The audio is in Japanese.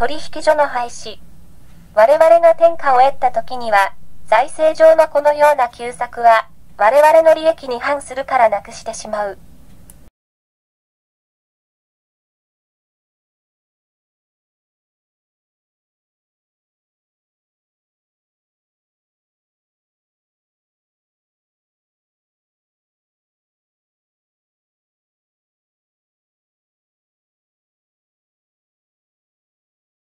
取引所の廃止。我々が天下を得た時には、財政上のこのような旧作は、我々の利益に反するからなくしてしまう。